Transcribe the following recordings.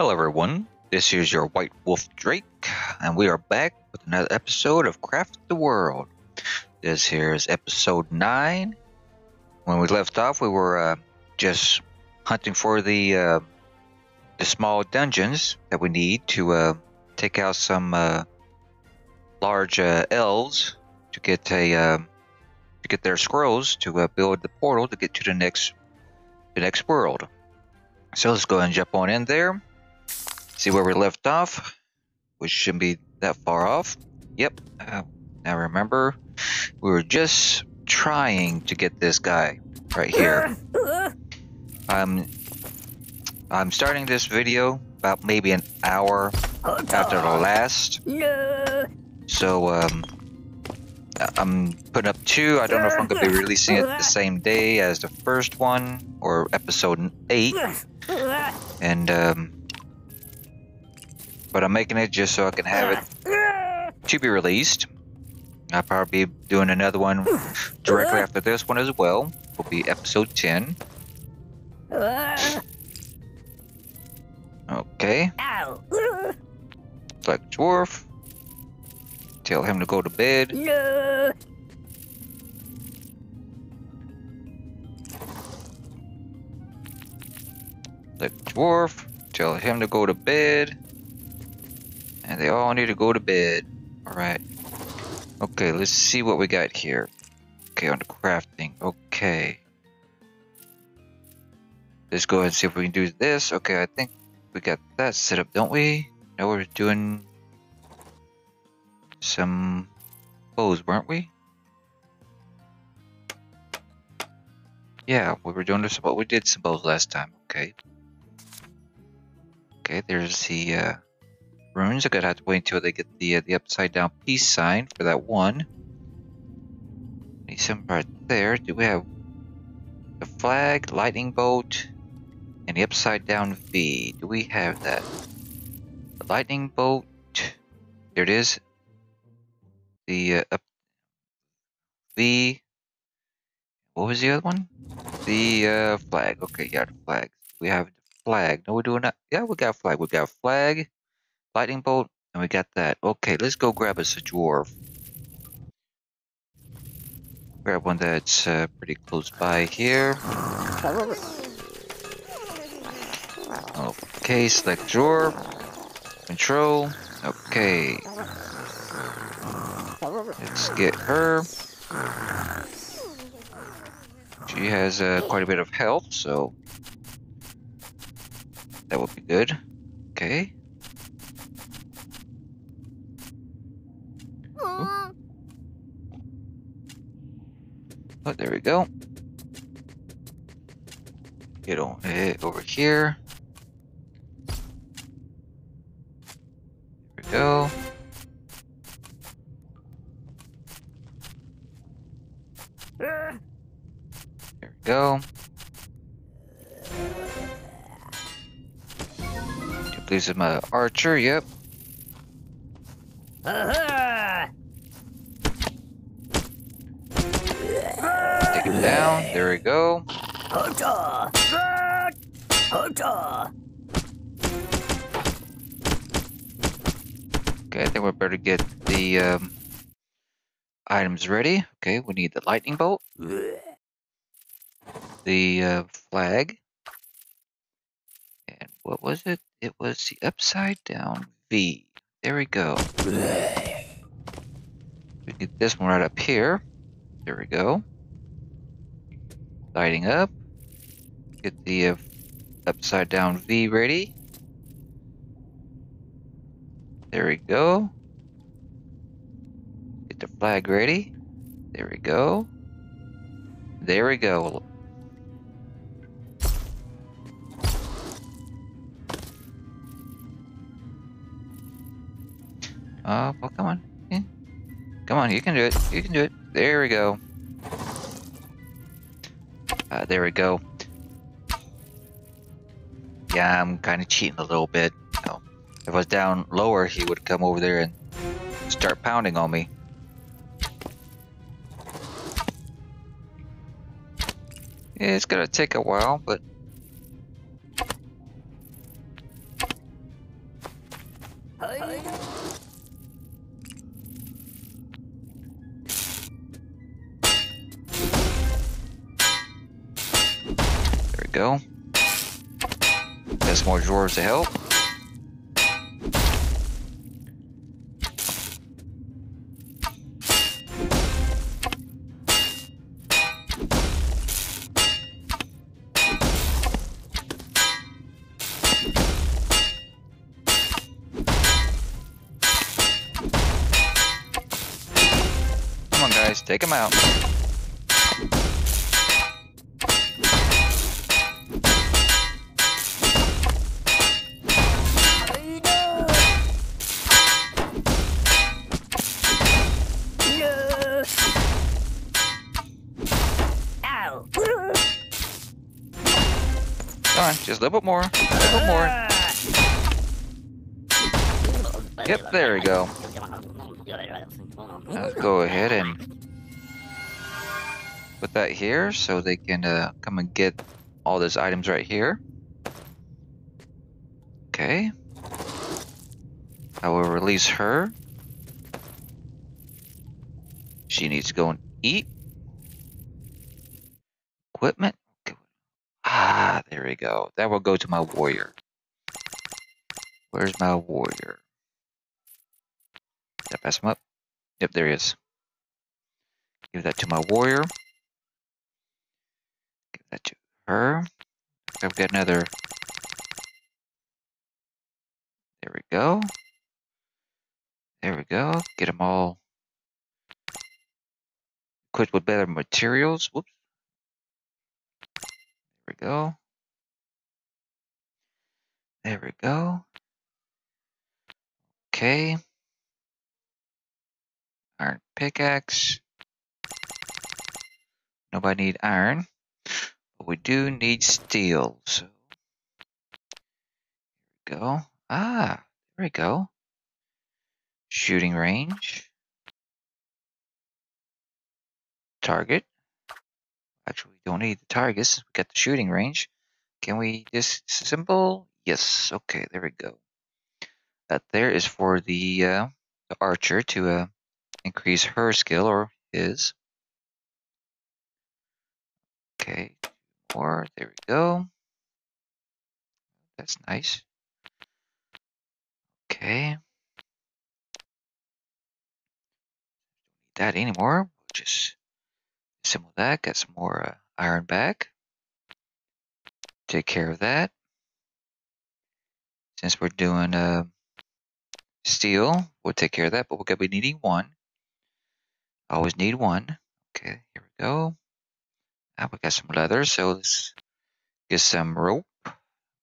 Hello, everyone. This is your White Wolf Drake, and we are back with another episode of Craft the World. This here is episode 9. When we left off, we were uh, just hunting for the uh, the small dungeons that we need to uh, take out some uh, large uh, elves to get a uh, to get their scrolls to build the portal to get to the next the next world. So let's go and jump on in there. See where we left off, which shouldn't be that far off. Yep. Uh, now remember, we were just trying to get this guy right here. I'm I'm starting this video about maybe an hour after the last. So um, I'm putting up two. I don't know if I'm gonna be releasing it the same day as the first one or episode eight. And um, but I'm making it just so I can have it to be released. I'll probably be doing another one directly after this one as well. Will be episode 10. Okay. Black Dwarf. Tell him to go to bed. Black Dwarf. Tell him to go to bed. And they all need to go to bed. Alright. Okay, let's see what we got here. Okay, on the crafting. Okay. Let's go ahead and see if we can do this. Okay, I think we got that set up, don't we? Now we're doing some bows, weren't we? Yeah, we were doing this, but we did some bows last time. Okay. Okay, there's the uh, runes. I'm gonna have to wait until they get the uh, the upside down peace sign for that one. Need some right there. Do we have the flag, lightning bolt, and the upside down V? Do we have that? The lightning bolt. There it is. The uh, up V. What was the other one? The uh, flag. Okay, yeah, the flag. We have the flag. No, we're doing that. Yeah, we got flag. We got flag lightning bolt, and we got that. Okay, let's go grab us a dwarf. Grab one that's uh, pretty close by here. Okay, select dwarf. Control. Okay. Let's get her. She has uh, quite a bit of health, so that would be good. Okay. Oh, there we go. Get on it over here. There we go. There we go. Is my archer, yep. Take him down. There we go. Okay, I think we better get the um, items ready. Okay, we need the lightning bolt, the uh, flag, and what was it? It was the upside down V. There we go. We get this one right up here. There we go. Lighting up. Get the uh, upside down V ready. There we go. Get the flag ready. There we go. There we go. Oh, well, come on. Yeah. Come on, you can do it. You can do it. There we go. Uh, there we go. Yeah, I'm kind of cheating a little bit. You know, if I was down lower, he would come over there and start pounding on me. Yeah, it's gonna take a while, but There go. Some more dwarves to help. Come on, guys, take them out. Just a little bit more. A little bit more. Yep, there we go. Go ahead and put that here so they can uh, come and get all those items right here. Okay. I will release her. She needs to go and eat. Equipment. Ah, there we go. That will go to my warrior. Where's my warrior? Did I pass him up? Yep, there he is. Give that to my warrior. Give that to her. I've got another. There we go. There we go. Get them all equipped with better materials. Whoops. We go. There we go. Okay. Iron pickaxe. Nobody need iron. But we do need steel. So here we go. Ah, there we go. Shooting range. Target. Actually, we don't need the targets. We got the shooting range. Can we disassemble? Yes. Okay, there we go. That there is for the, uh, the archer to uh, increase her skill or his. Okay, more. There we go. That's nice. Okay. Don't need that anymore. We'll just assemble that. Got some more uh, iron back. Take care of that. Since we're doing uh, steel, we'll take care of that, but we're going to be needing one. Always need one. Okay, here we go. Now we got some leather, so let's get some rope.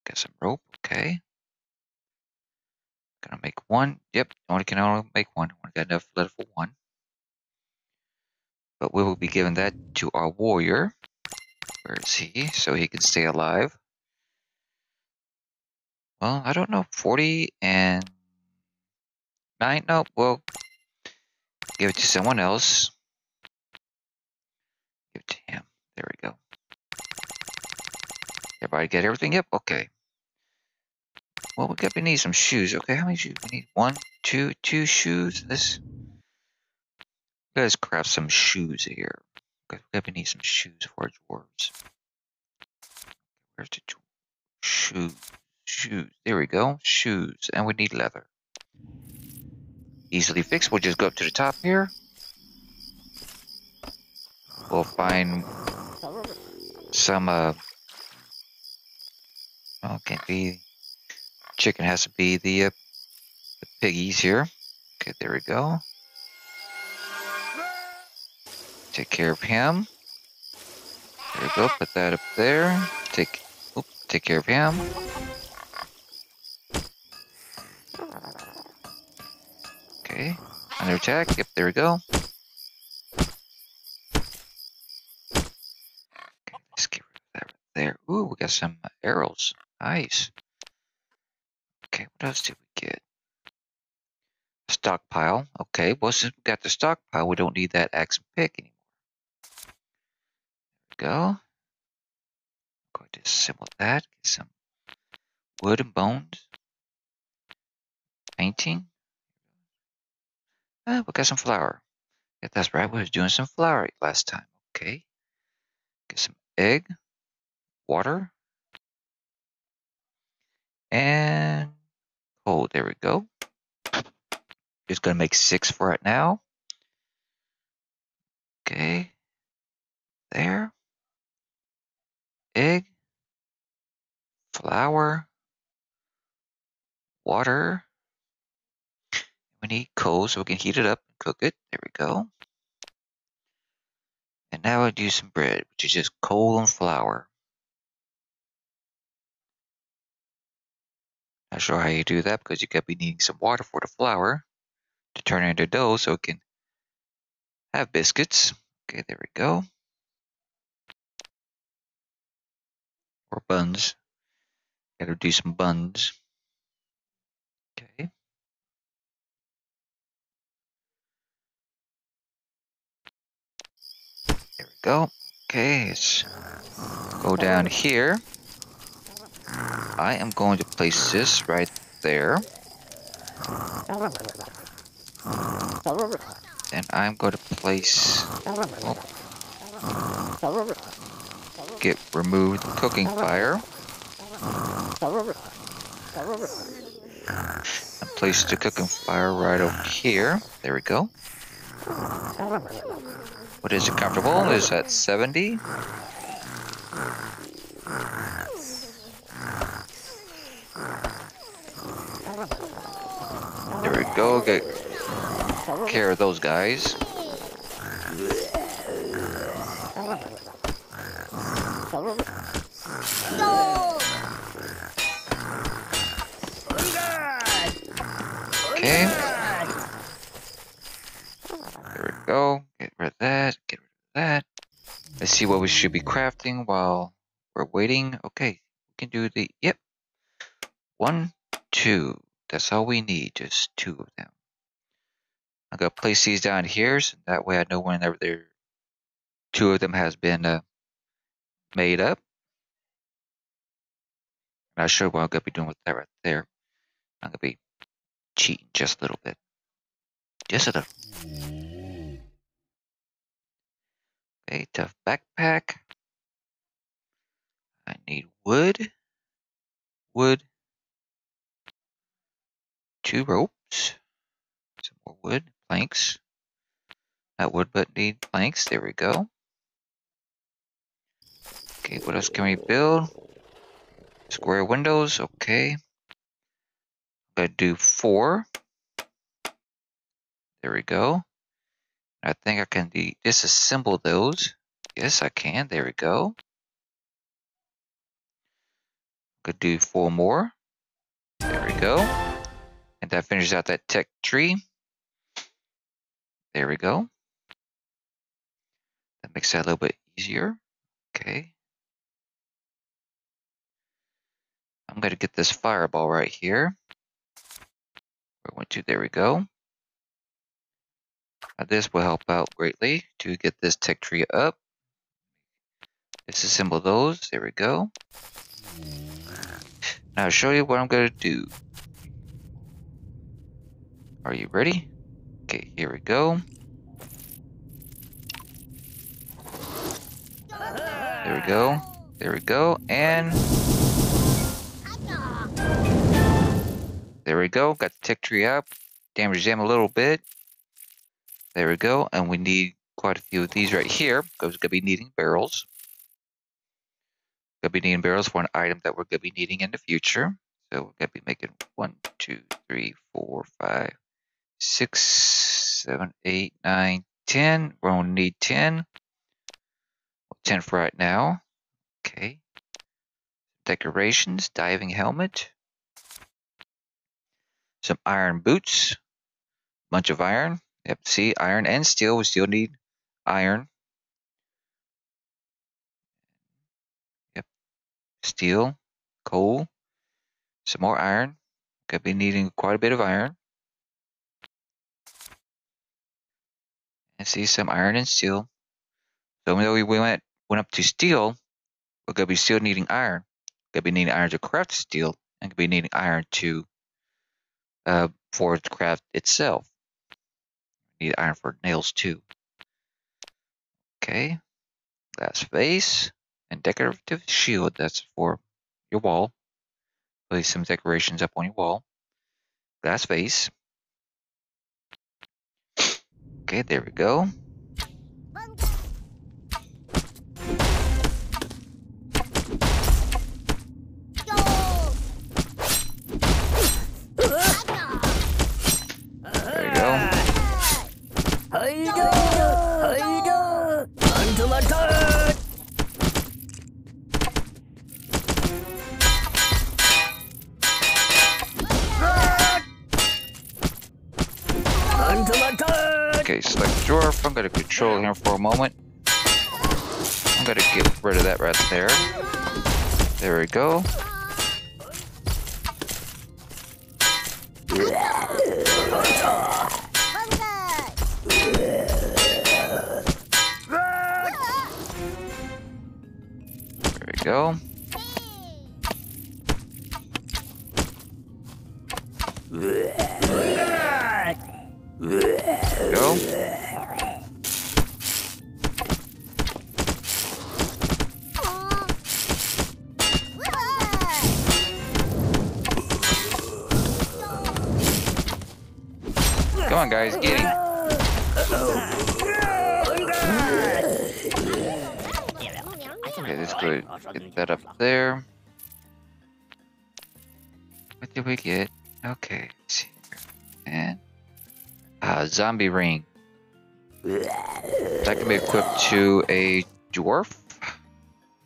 Get some rope, okay. Gonna make one. Yep, only can only make one. Only got enough leather for one. But we will be giving that to our warrior. Where is he? So he can stay alive. Well, I don't know. 40 and 9? No, we'll give it to someone else. Give it to him. There we go. Everybody get everything? Yep, okay. Well, we got we need some shoes. Okay, how many shoes? We need one, two, two shoes. This. Let's craft some shoes here. Okay, we got we need some shoes for our dwarves. Where's the shoes? Shoes. There we go. Shoes, and we need leather. Easily fixed. We'll just go up to the top here. We'll find some. Uh, oh, can't be chicken has to be the, uh, the piggies here. Okay, there we go. Take care of him. There we go. Put that up there. Take, oop, take care of him. Okay, under attack. Yep, there we go. Let's get rid of that right there. Ooh, we got some arrows. Nice. Okay, what else did we get? Stockpile. Okay, well, since we got the stockpile, we don't need that axe and pick anymore. Go. I'm going to assemble that. Get some wood and bones. painting. Ah, we got some flour. Yeah, that's right. We was doing some flour last time. Okay. Get some egg, water, and oh, there we go. Just gonna make six for it now. Okay. There. Egg, flour, water. We need coal so we can heat it up and cook it. There we go. And now I do some bread, which is just coal and flour. Not sure how you do that because you could be needing some water for the flour to turn into dough so it can have biscuits. Okay, there we go. Buns. Gotta do some buns. Okay. There we go. Okay, let's go down here. I am going to place this right there. And I'm going to place... Oh, get removed cooking fire. And place the cooking fire right over here. There we go. What is it comfortable? Is that 70? There we go. Get care of those guys. Okay. There we go. Get rid of that. Get rid of that. Let's see what we should be crafting while we're waiting. Okay. We can do the... Yep. One, two. That's all we need. Just two of them. I'm going to place these down here. So that way I know whenever there two of them has been uh, made up. Not sure what I'm going to be doing with that right there. I'm going to be cheating just a little bit. Just a little. Okay, tough backpack. I need wood. Wood. Two ropes. Some more wood. Planks. That would but need planks. There we go. Okay, what else can we build? Square windows, okay. I'm gonna do four. There we go. I think I can disassemble those. Yes, I can. There we go. Could do four more. There we go. And that finishes out that tech tree. There we go. That makes that a little bit easier. Okay. I'm going to get this fireball right here. Where went to? There we go. Now this will help out greatly to get this tech tree up. Disassemble those. There we go. Now I'll show you what I'm going to do. Are you ready? Okay, here we go. There we go. There we go. And there we go. Got the tech tree up. Damage them a little bit. There we go. And we need quite a few of these right here because we're going to be needing barrels. Going to be needing barrels for an item that we're going to be needing in the future. So we're going to be making one, two, three, four, five, six, seven, eight, nine, ten. We're going to need 10. 10 for right now. Okay. Decorations, diving helmet. Some iron boots. Bunch of iron. Yep, see, iron and steel. We still need iron. Yep. Steel, coal, some more iron. Could be needing quite a bit of iron. And see some iron and steel. So even though we went went up to steel, we're to be still needing iron. To be needing iron to craft steel, and to be needing iron to uh, for the craft itself. Need iron for nails too. Okay. Glass vase and decorative shield. That's for your wall. Place some decorations up on your wall. Glass vase. Okay, there we go. Him for a moment. I'm gonna get rid of that right there. There we go. Come on, guys, get him. Okay, let's go get that up there. What did we get? Okay, see. And uh, zombie ring. That can be equipped to a dwarf.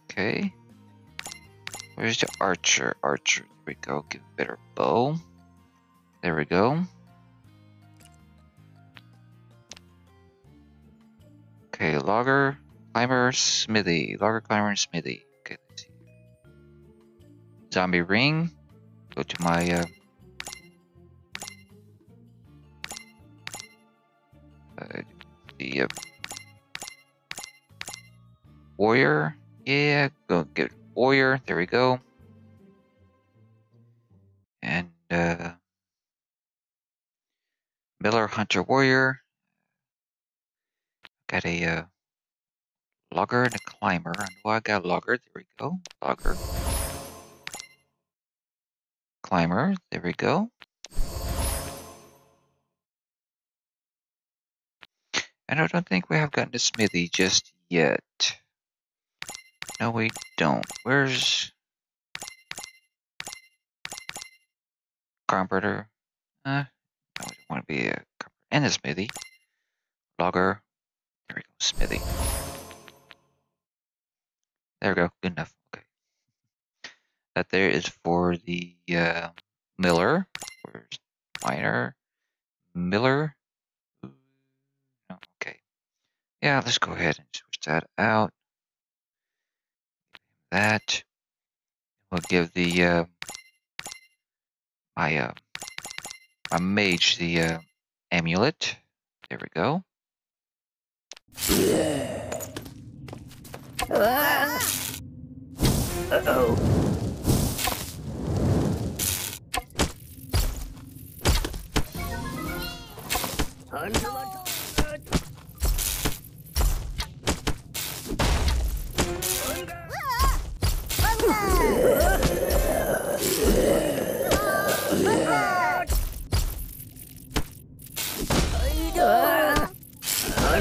Okay. Where's the archer? Archer. There we go. Give a better bow. There we go. Okay, logger, climber, smithy. Logger, climber, smithy. Okay, let's see. Zombie ring. Go to my uh, uh, warrior. Yeah, go get warrior. There we go. And uh, Miller Hunter Warrior. Got a uh, logger and a climber. I know I got logger. There we go. Logger. Climber. There we go. And I don't think we have gotten to Smithy just yet. No, we don't. Where's Carpenter? Uh, don't want to be a carpenter. And a Smithy. Logger. There we go, Smithy. There we go, good enough. Okay. That there is for the uh, Miller. Where's Miner? Miller? Okay. Yeah, let's go ahead and switch that out. That. We'll give the uh, my uh, my mage the uh, amulet. There we go. Uh-oh.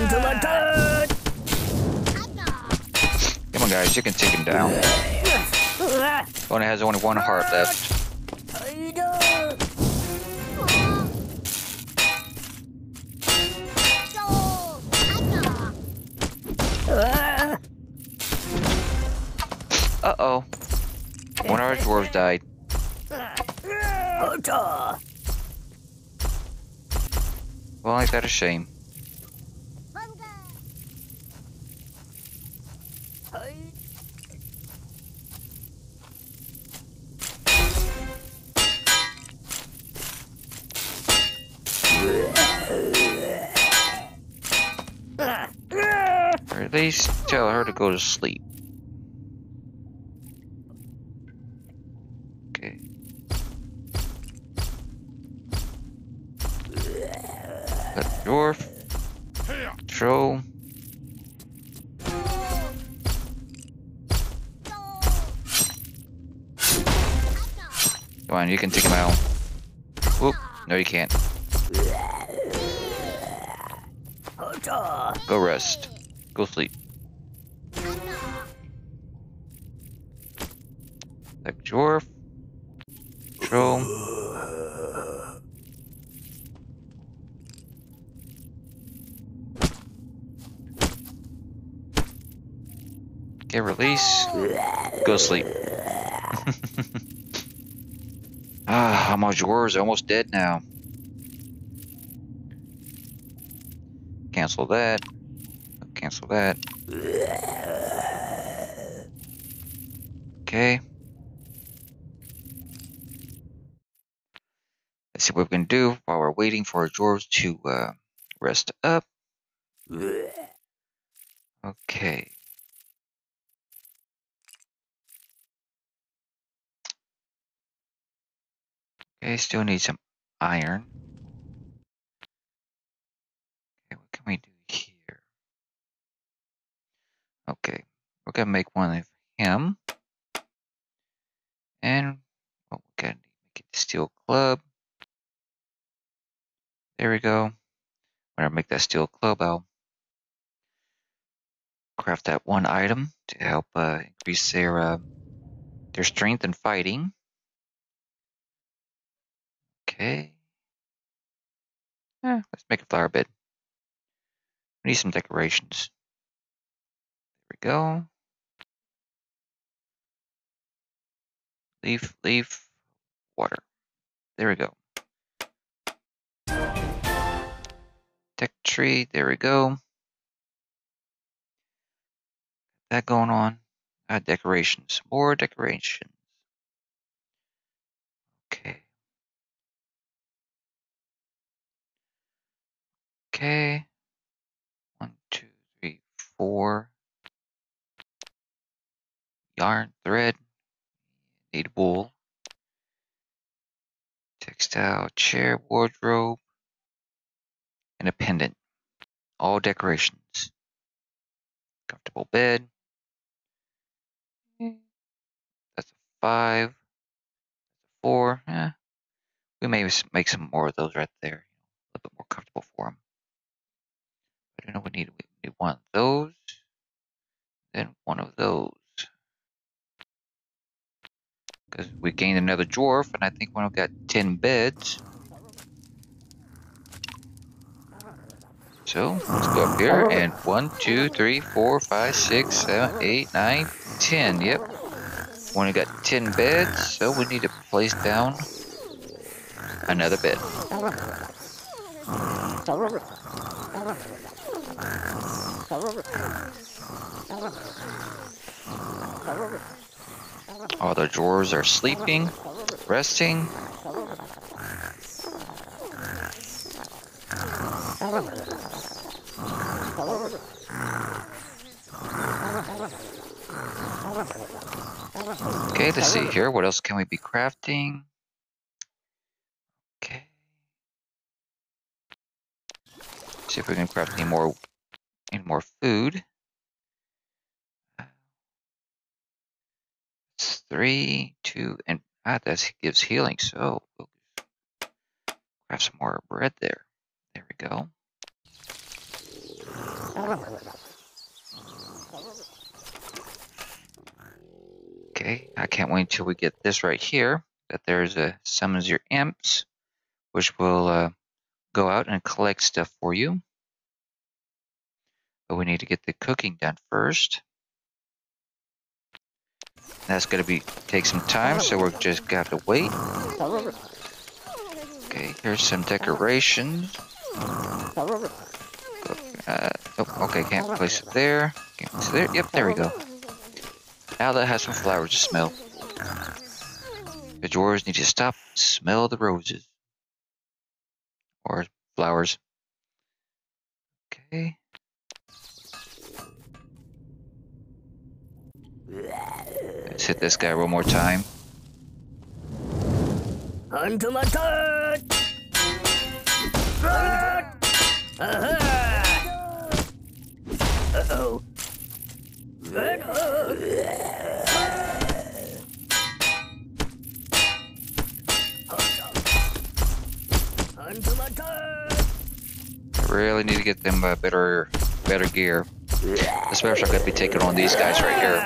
Attack! Until attack! Come on, guys, you can take him down. Only has only one heart left. Uh oh. One of our dwarves died. Well, ain't that a shame? At least tell her to go to sleep. Okay. Dwarf. Throw. Come on, you can take him out. Whoop. No, you can't. Go rest. Go sleep. Like dwarf. Throw. Get release. Go sleep. ah, my dwarves are almost dead now. Cancel that. Cancel that. Okay. Let's see what we can do while we're waiting for George to uh, rest up. Okay. Okay, still need some iron. Okay, what can we do here? Okay, we're gonna make one of him. And well, we gotta make it the steel club. There we go. When I make that steel club, I'll craft that one item to help uh, increase their uh, their strength in fighting. Okay. Eh, let's make a flower bed. We need some decorations. Go. Leaf, leaf, water. There we go. Tech tree, there we go. That going on. Uh, decorations, more decorations. Okay. Okay. One, two, three, four. Yarn, thread. Need wool. Textile, chair, wardrobe, and a pendant. All decorations. Comfortable bed. That's a five. That's a Four. Eh. We may make some more of those right there. A little bit more comfortable for them. I don't know we need, we need one of those. Then one of those. Because we gained another dwarf, and I think one got 10 beds. So let's go up here and one, two, three, four, five, six, seven, eight, nine, ten. Yep. One got ten beds, so we need to place down another bed. All the dwarves are sleeping, resting. Okay, let's see here. What else can we be crafting? Okay. See if we can craft any more any more food. It's three, two, and ah, that gives healing. So we'll craft some more bread there. There we go. Okay, I can't wait until we get this right here. That there's a summons your imps, which will uh, go out and collect stuff for you. But we need to get the cooking done first. That's gonna be take some time, so we're just got to wait. Okay, here's some decorations. Uh, oh, okay, can't place it there. Can't place it there. Yep, there we go. Now that has some flowers to smell. The dwarves need to stop smell the roses. Or flowers. Okay. Let's hit this guy one more time. Unto my! Uh-huh. Uh-oh. Until my turn. Really need to get them uh, better, better gear. Especially if I could be taking on these guys right here.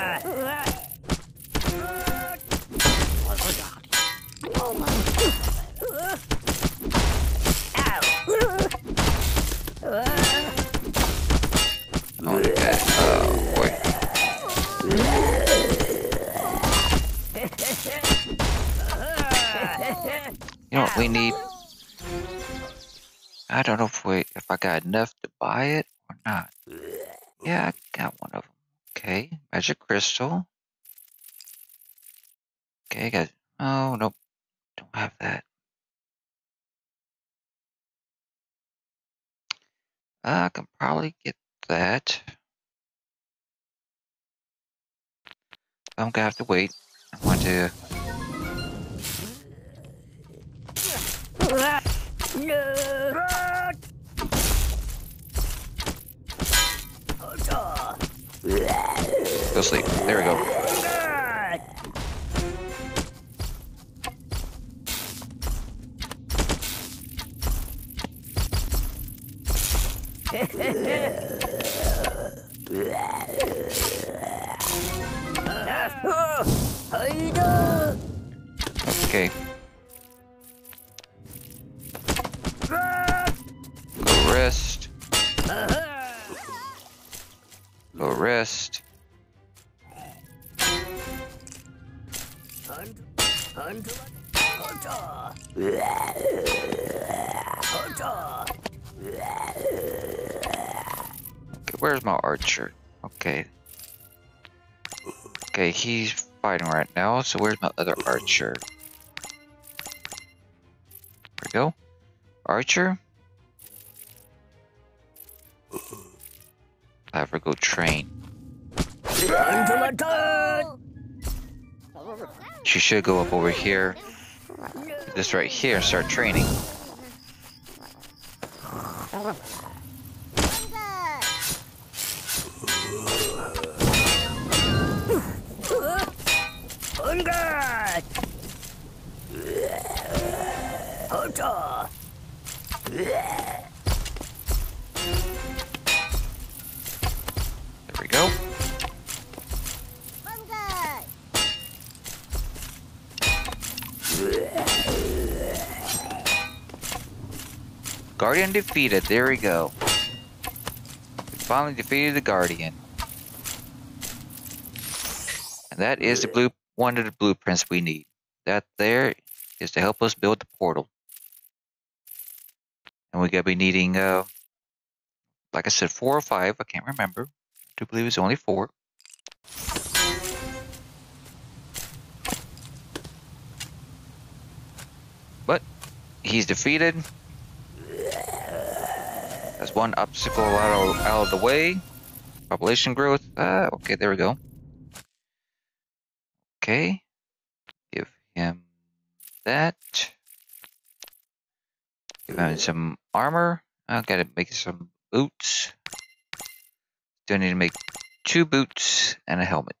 You know what we need? I don't know if we if I got enough to buy it or not. Yeah, I got one of them. Okay, magic crystal. Okay, got. Oh nope, don't have that. I can probably get that. I'm gonna have to wait. I want to. Go sleep. There we go. Okay. Go rest. Rest. Hunt. Hunt. Hunter. Where's my archer? Okay. Okay, he's fighting right now, so where's my other archer? There we go. Archer? Have her go train. She should go up over here. This right here start training. There we go. Guardian defeated. There we go. We finally defeated the Guardian. And that is the blue one of the blueprints we need. That there is to help us build the portal. And we're gonna be needing uh like I said, four or five, I can't remember. I do believe it's only four. But he's defeated. That's one obstacle out of, out of the way. Population growth. Uh, okay, there we go. Okay. Give him that. Give him some armor. I gotta make some boots. Do I need to make two boots and a helmet?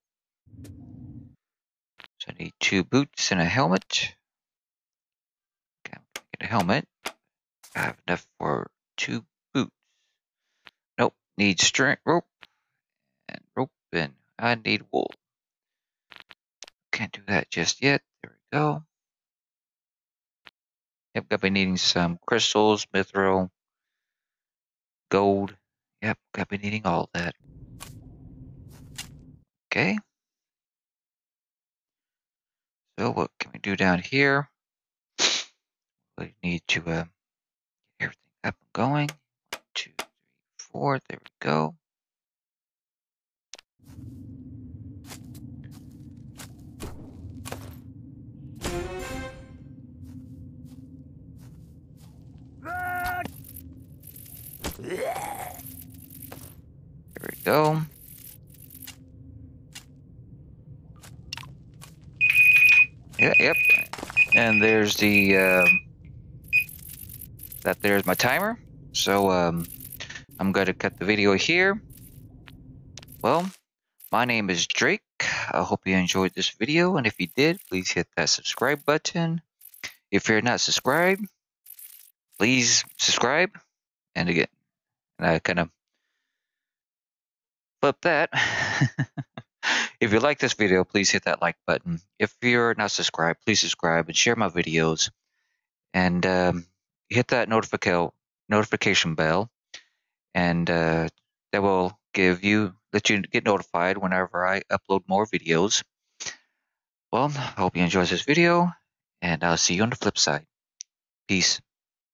So I need two boots and a helmet. Okay, get a helmet. I have enough for two boots. Nope, need string rope and rope and I need wool. Can't do that just yet. There we go. Yep, gonna be needing some crystals, mithril, gold. Yep, gonna be needing all that. Okay. So what can we do down here? We need to uh, get everything up and going. One, two, three, four. There we go. There we go. Yeah, yep. And there's the um, that there's my timer. So um, I'm going to cut the video here. Well, my name is Drake. I hope you enjoyed this video, and if you did, please hit that subscribe button. If you're not subscribed, please subscribe. And again, and I kind of flip that. if you like this video, please hit that like button. If you're not subscribed, please subscribe and share my videos. And um, hit that notification notification bell, and uh, that will give you let you get notified whenever I upload more videos. Well, I hope you enjoyed this video, and I'll see you on the flip side. Peace.